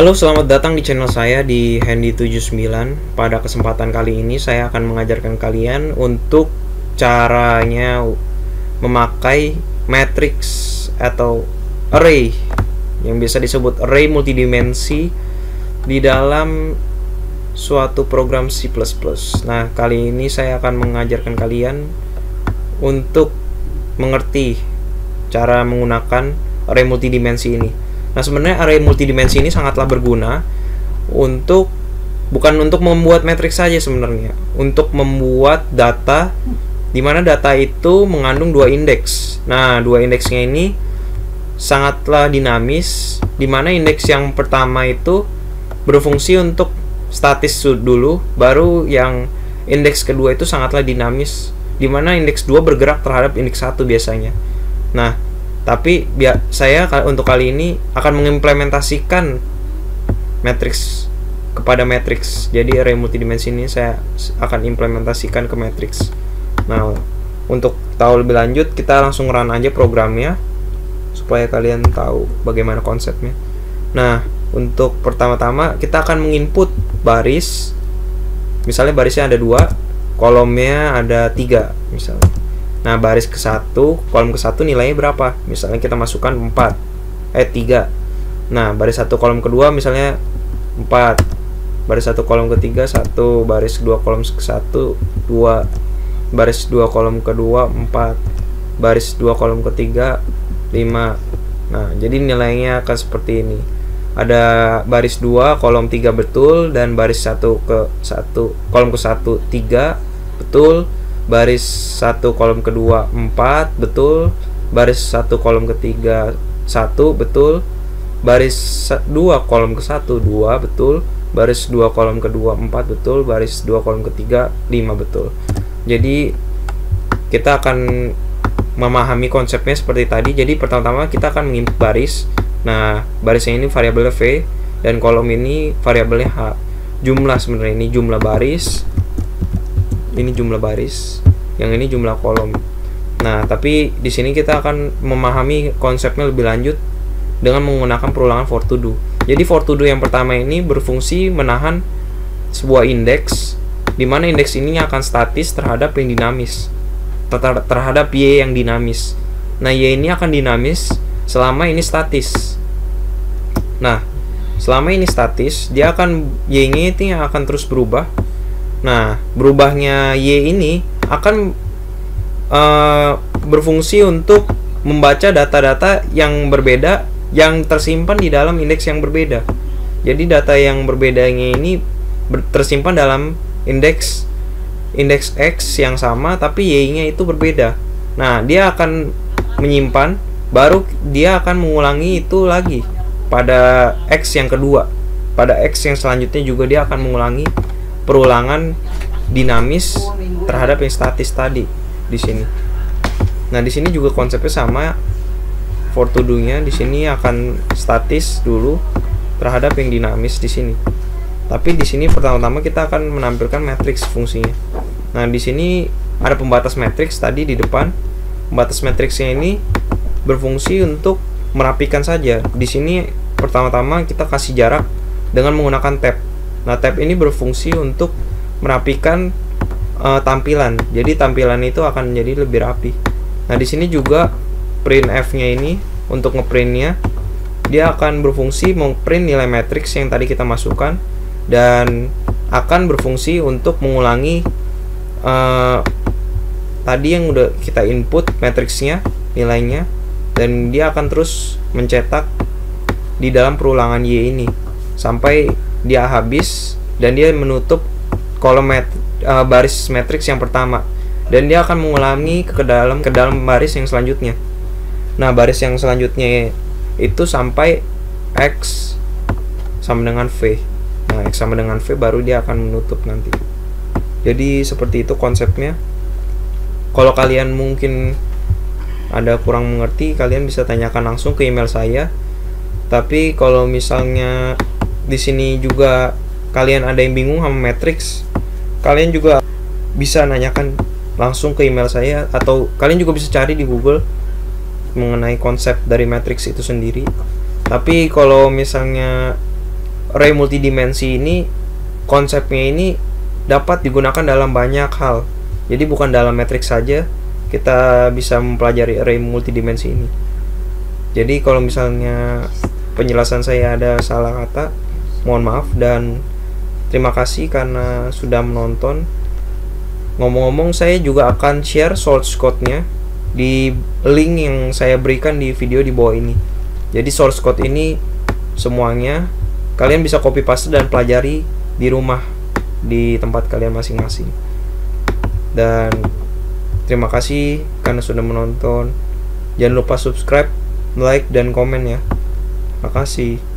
Halo, selamat datang di channel saya di Handy79. Pada kesempatan kali ini saya akan mengajarkan kalian untuk caranya memakai matrix atau array yang bisa disebut array multidimensi di dalam suatu program C++. Nah, kali ini saya akan mengajarkan kalian untuk mengerti cara menggunakan array multidimensi ini. Nah, sebenarnya array multidimensi ini sangatlah berguna untuk bukan untuk membuat matriks saja sebenarnya, untuk membuat data di mana data itu mengandung dua indeks. Nah, dua indeksnya ini sangatlah dinamis, di mana indeks yang pertama itu berfungsi untuk statis dulu, baru yang indeks kedua itu sangatlah dinamis, di mana indeks 2 bergerak terhadap indeks 1 biasanya. Nah, tapi biar saya untuk kali ini akan mengimplementasikan matrix kepada matrix jadi array multidimensi ini saya akan implementasikan ke matrix nah untuk tahu lebih lanjut kita langsung run aja programnya supaya kalian tahu bagaimana konsepnya. Nah untuk pertama-tama kita akan menginput baris. Misalnya barisnya ada dua kolomnya ada tiga misalnya Nah, baris ke satu, kolom ke satu nilainya berapa? Misalnya kita masukkan 4, eh 3. Nah, baris satu kolom kedua misalnya 4. Baris satu kolom ketiga 1, baris dua kolom ke satu 2. Baris dua kolom kedua 4. Baris dua kolom ketiga 5. Nah, jadi nilainya akan seperti ini. Ada baris 2 kolom 3 betul dan baris satu ke satu kolom ke satu 3 betul baris satu kolom kedua 4 betul. Baris satu kolom ketiga satu betul. Baris dua kolom ke satu dua betul. Baris dua kolom kedua 4 betul. Baris dua kolom ketiga 5 betul. Jadi kita akan memahami konsepnya seperti tadi. Jadi pertama-tama kita akan menginput baris. Nah barisnya ini variabelnya v dan kolom ini variabelnya h. Jumlah sebenarnya ini jumlah baris ini jumlah baris yang ini jumlah kolom. Nah tapi di sini kita akan memahami konsepnya lebih lanjut dengan menggunakan perulangan for to do. Jadi for to do yang pertama ini berfungsi menahan sebuah indeks di mana indeks ini akan statis terhadap yang dinamis terhadap y yang dinamis. Nah y ini akan dinamis selama ini statis. Nah selama ini statis dia akan y yang akan terus berubah Nah, berubahnya Y ini akan uh, berfungsi untuk membaca data-data yang berbeda yang tersimpan di dalam indeks yang berbeda. Jadi data yang berbedanya ini tersimpan dalam indeks indeks X yang sama tapi Y-nya itu berbeda. Nah, dia akan menyimpan baru dia akan mengulangi itu lagi pada X yang kedua. Pada X yang selanjutnya juga dia akan mengulangi perulangan dinamis terhadap yang statis tadi di sini. Nah, di sini juga konsepnya sama for to do-nya di sini akan statis dulu terhadap yang dinamis di sini. Tapi di sini pertama-tama kita akan menampilkan matriks fungsinya. Nah, di sini ada pembatas matriks tadi di depan. Pembatas matriksnya ini berfungsi untuk merapikan saja. Di sini pertama-tama kita kasih jarak dengan menggunakan tab. Nah, tab ini berfungsi untuk merapikan uh, tampilan. Jadi tampilan itu akan menjadi lebih rapi. Nah, di sini juga print F-nya ini untuk ngeprintnya dia akan berfungsi memprint nilai matriks yang tadi kita masukkan dan akan berfungsi untuk mengulangi uh, tadi yang udah kita input matriksnya nilainya dan dia akan terus mencetak di dalam perulangan Y ini sampai dia habis dan dia menutup kolom met, uh, baris matriks yang pertama dan dia akan mengulangi ke dalam ke dalam baris yang selanjutnya. Nah, baris yang selanjutnya itu sampai x sama dengan v. Nah, x sama dengan v baru dia akan menutup nanti. Jadi seperti itu konsepnya. Kalau kalian mungkin ada kurang mengerti, kalian bisa tanyakan langsung ke email saya. Tapi kalau misalnya di sini juga kalian ada yang bingung sama matrix, kalian juga bisa nanyakan langsung ke email saya atau kalian juga bisa cari di Google mengenai konsep dari matrix itu sendiri. Tapi kalau misalnya ray multidimensi ini konsepnya ini dapat digunakan dalam banyak hal. Jadi bukan dalam matrix saja kita bisa mempelajari ray multidimensi ini. Jadi kalau misalnya penjelasan saya ada salah kata, mohon maaf dan terima kasih karena sudah menonton. Ngomong-ngomong saya juga akan share source code-nya di link yang saya berikan di video di bawah ini. Jadi source code ini semuanya kalian bisa copy paste dan pelajari di rumah di tempat kalian masing-masing. Dan terima kasih karena sudah menonton. Jangan lupa subscribe, like dan komen ya. Makasih.